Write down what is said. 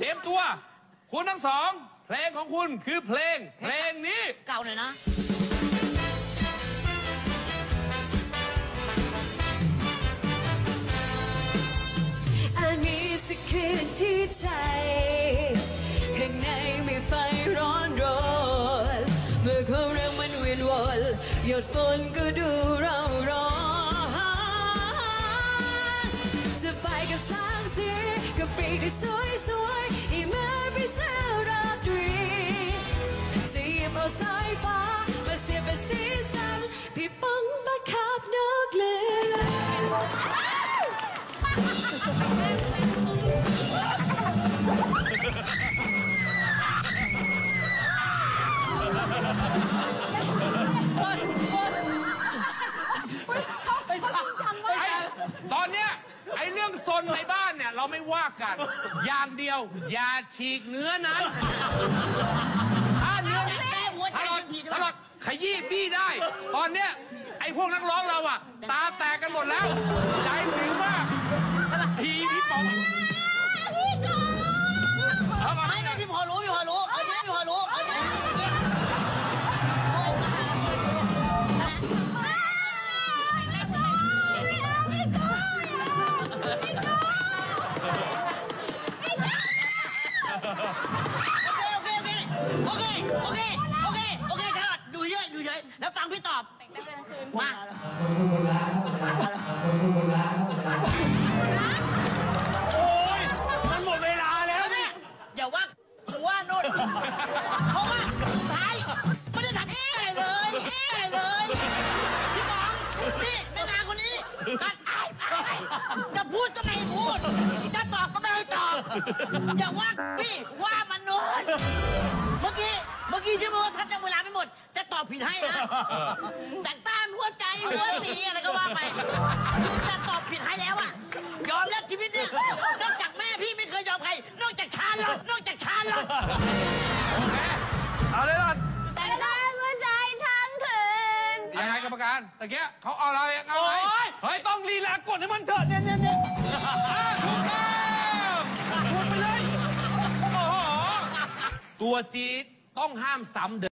เตรียมตัว คุณทั้งสอง เพลงของคุณคือเพลง เพลงนี้ เก่าหน่อยนะอาจมีสักคืนที่ใจ ข้างในมีไฟร้อนรนเมื่อความรักมันเวียนวนหยดฝนก็ดูเราร้อนจะไปกับแสงสี กับปีที่สวยสวยอีเมื่อนพิเศษราตรีจะหยิบเอาสายฟ้ามาเสียบเป็นสีสันพี่ป้องบังคับนกเลือไอ้ตอนเนี้ยไอ้เรื่องซนในบ้าน เนี่ยเราไม่ว่ากัน อย่างเดียว อย่าฉีกเนื้อนั้นถ้าเนื้อแม่หัวใจถ้าเราทันทีใช่ไหมถ้าเราขยี้บี้ได้ ตอนเนี้ยไอ้พวกนักร้องเราอะตาแตกกันหมดแล้ว ใจถึงมาก โอเคโอเค โอเค โอเค โอเคครับดูเยอะดูเยอะแล้วฟังพี่ตอบมาโอ้ยมันหมดเวลาแล้วแม่อย่าว่าว่าโน่นเพราะว่าสุดท้ายไม่ได้ทำอะไรเลยอะไรเลย พี่บองนี่แม่นางคนนี้ตัด อบอย่าว่าพี่ว่ามันโน่นเมื่อกี้เมื่อกี้ที่บอกว่าถ้าจำเวลาไม่หมด จะตอบผิดให้นะแต่งต้านหัวใจหัวสีอะไรก็ว่าไปจะตอบผิดให้แล้วอะยอมแล้วชีวิตเนี่ยนอกจากแม่พี่ไม่เคยยอมใคร นอกจากชาญหรอกนอกจากชาญหรอกเอาเลยล่ะแต่ได้หัวใจทั้งคืนยังไงกรรมการตะเกียเขาเอาอะไรเอาไงโอ้ยเฮ้ยต้องลีลากดให้มันเถอะเนี่ย วจี๊ดต้องห้ามซ้ำเดิม